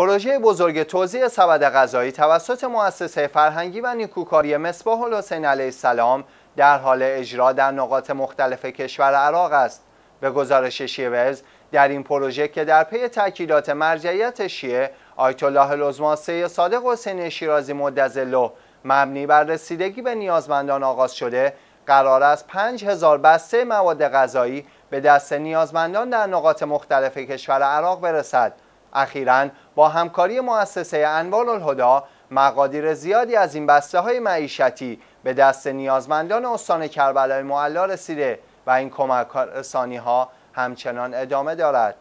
پروژه بزرگ توزیع سبد غذایی توسط مؤسسه فرهنگی و نیکوکاری مصباح الحسین علیه السلام در حال اجرا در نقاط مختلف کشور عراق است. به گزارش شیوز در این پروژه که در پی تاکیدات مرجعیت شیعه آیت الله العظما سید صادق حسین شیرازی مدظله مبنی بر رسیدگی به نیازمندان آغاز شده قرار است 5000 بسته مواد غذایی به دست نیازمندان در نقاط مختلف کشور عراق برسد. اخیرا با همکاری مؤسسه انوار الهدا مقادیر زیادی از این بسته های معیشتی به دست نیازمندان استان کربلای معلا رسیده و این کمک رسانی ها همچنان ادامه دارد.